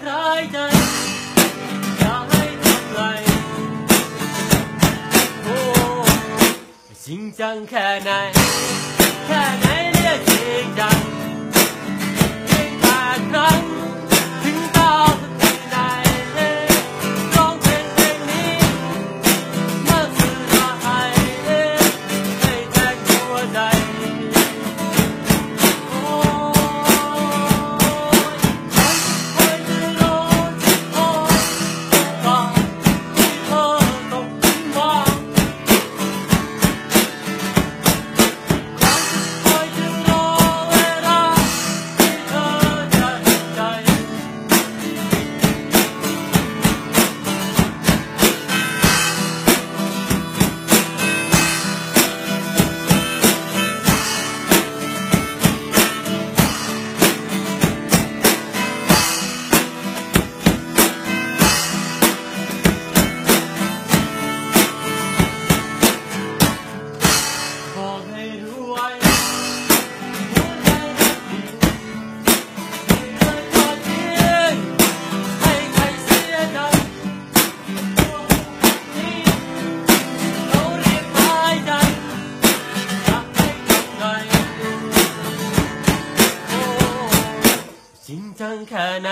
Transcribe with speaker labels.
Speaker 1: 海浪，海浪，哦，新疆可爱，可爱的姑娘，爱看。كان